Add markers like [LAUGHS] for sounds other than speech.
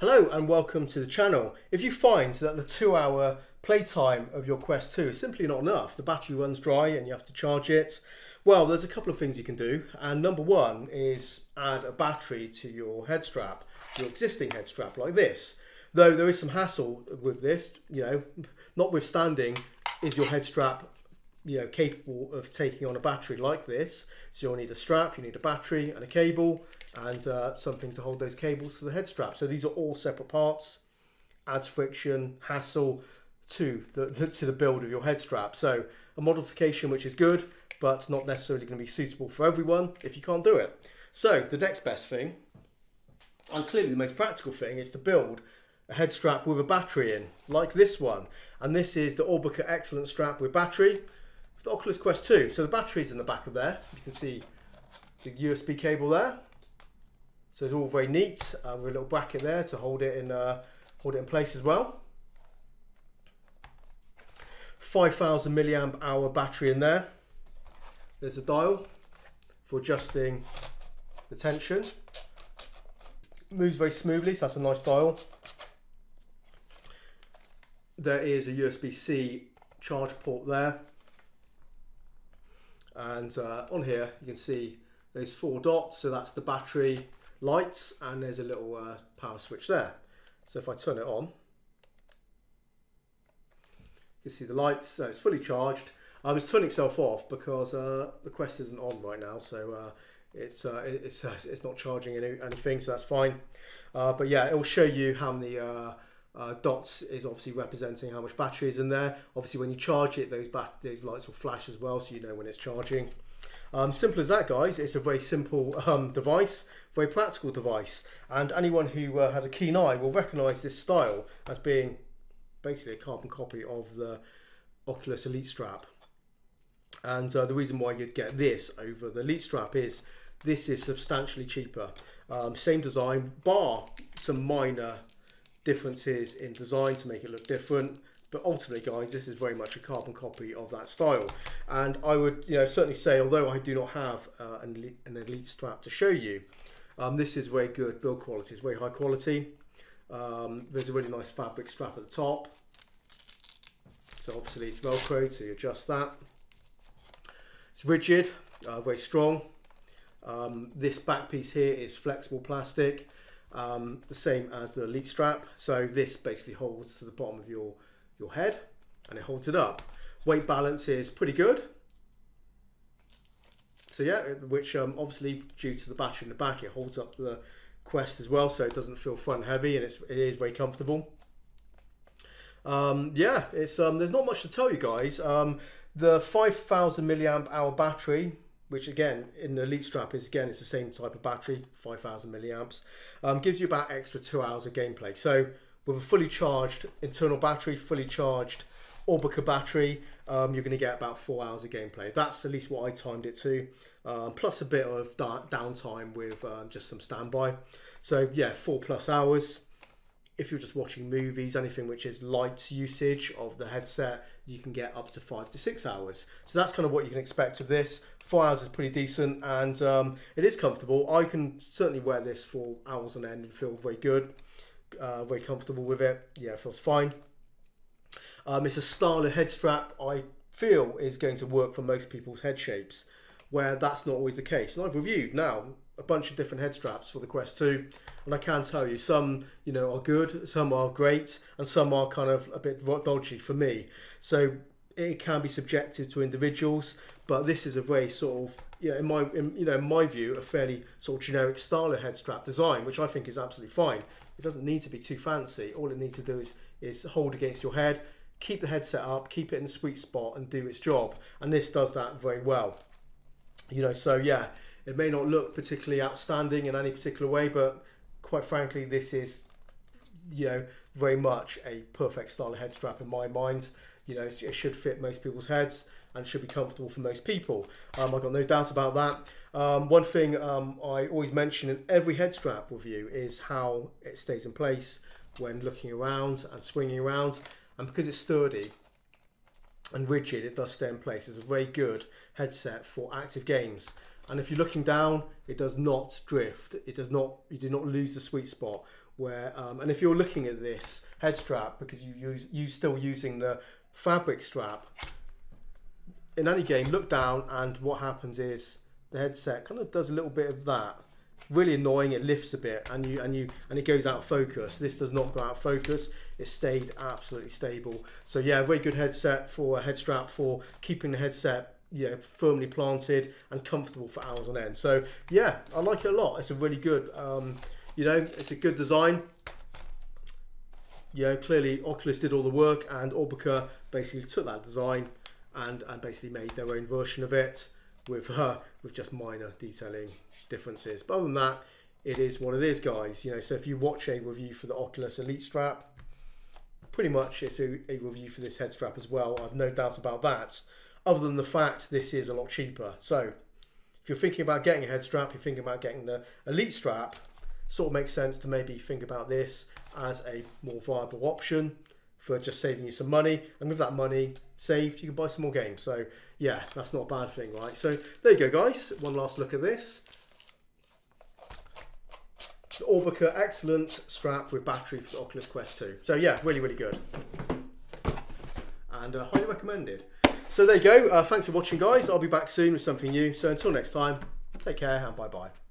Hello and welcome to the channel. If you find that the two hour playtime of your Quest 2 is simply not enough, the battery runs dry and you have to charge it, well there's a couple of things you can do and number one is add a battery to your head strap, your existing head strap like this. Though there is some hassle with this, you know, notwithstanding is your head strap you know capable of taking on a battery like this. So you'll need a strap you need a battery and a cable and uh, something to hold those cables to the head strap. So these are all separate parts. Adds friction hassle to the, the to the build of your head strap. So a modification which is good but not necessarily going to be suitable for everyone if you can't do it. So the next best thing and clearly the most practical thing is to build a head strap with a battery in like this one. And this is the AUBIKA Excellent strap with battery for the Oculus Quest 2. So the battery's in the back of there. You can see the USB cable there. So it's all very neat uh, with a little bracket there to hold it in uh, hold it in place as well. 5000 milliamp hour battery in there. There's a dial for adjusting the tension. Moves very smoothly, so that's a nice dial. There is a USB-C charge port there and uh, on here you can see those four dots. So that's the battery lights and there's a little uh, power switch there. So if I turn it on you can see the lights. So it's fully charged. Um, it's turning itself off because uh, the Quest isn't on right now. So uh, it's uh, it's uh, [LAUGHS] it's not charging any, anything. So that's fine. Uh, but yeah it will show you how many uh, dots is obviously representing how much battery is in there. Obviously, when you charge it, those those lights will flash as well, so you know when it's charging. Um, simple as that, guys. It's a very simple um, device, very practical device, and anyone who uh, has a keen eye will recognise this style as being basically a carbon copy of the Oculus Elite strap. And uh, the reason why you'd get this over the Elite strap is this is substantially cheaper. Um, same design, bar some minor differences in design to make it look different. But ultimately, guys, this is very much a carbon copy of that style. And I would, you know, certainly say, although I do not have uh, an, elite, an, elite, strap to show you, um, this is very good build quality. It's very high quality. Um, there's a really nice fabric strap at the top. So obviously it's Velcro, so you adjust that. It's rigid, uh, very strong. Um, this back piece here is flexible plastic um, the same as the elite strap. So this basically holds to the bottom of your, your head and it holds it up. Weight balance is pretty good. So yeah, which um, obviously due to the battery in the back, it holds up the Quest as well, so it doesn't feel front heavy and it's, it is very comfortable. Um, yeah, it's um, there's not much to tell you guys. Um, the 5,000 milliamp hour battery which again in the Elite Strap is again it's the same type of battery, 5,000 milliamps, um, gives you about extra two hours of gameplay. So with a fully charged internal battery, fully charged AUBIKA battery, um, you're going to get about four hours of gameplay. That's at least what I timed it to, um, plus a bit of downtime with uh, just some standby. So yeah, four plus hours. If you're just watching movies, anything which is light usage of the headset, you can get up to five to six hours. So that's kind of what you can expect of this four hours is pretty decent and um, it is comfortable. I can certainly wear this for hours on end and feel very good, uh, very comfortable with it. Yeah, it feels fine. Um, it's a style of head strap I feel is going to work for most people's head shapes, where that's not always the case. And I've reviewed now a bunch of different head straps for the Quest 2, and I can tell you some, you know, are good, some are great, and some are kind of a bit dodgy for me. So it can be subjective to individuals, but this is a very sort of in my in, you know in my view a fairly sort of generic style of head strap design which I think is absolutely fine. It doesn't need to be too fancy. All it needs to do is is hold against your head keep the headset up keep it in the sweet spot and do its job. And this does that very well. You know so yeah it may not look particularly outstanding in any particular way but quite frankly this is you know very much a perfect style of head strap in my mind you know it should fit most people's heads and should be comfortable for most people. Um, I've got no doubt about that. Um, one thing um, I always mention in every head strap review is how it stays in place when looking around and swinging around. And because it's sturdy and rigid, it does stay in place. It's a very good headset for active games. And if you're looking down, it does not drift. It does not. You do not lose the sweet spot where um, and if you're looking at this head strap because you use you still using the fabric strap. In any game look down and what happens is the headset kind of does a little bit of that. Really annoying it lifts a bit and you and you and it goes out of focus. This does not go out of focus. It stayed absolutely stable. So yeah very good headset for a head strap for keeping the headset you know firmly planted and comfortable for hours on end. So yeah i like it a lot. It's a really good um, you know it's a good design you know clearly oculus did all the work and AUBIKA basically took that design and and basically made their own version of it with her with just minor detailing differences. But other than that it is what it is guys. You know so if you watch a review for the oculus elite strap pretty much it's a, a review for this head strap as well. I've no doubts about that. Other than the fact this is a lot cheaper. So if you're thinking about getting a head strap you're thinking about getting the elite strap sort of makes sense to maybe think about this as a more viable option for just saving you some money. And with that money saved, you can buy some more games. So yeah, that's not a bad thing, right? So there you go, guys. One last look at this. The AUBIKA excellent strap with battery for the Oculus Quest 2. So yeah, really, really good. And uh, highly recommended. So there you go. Uh, thanks for watching, guys. I'll be back soon with something new. So until next time, take care and bye-bye.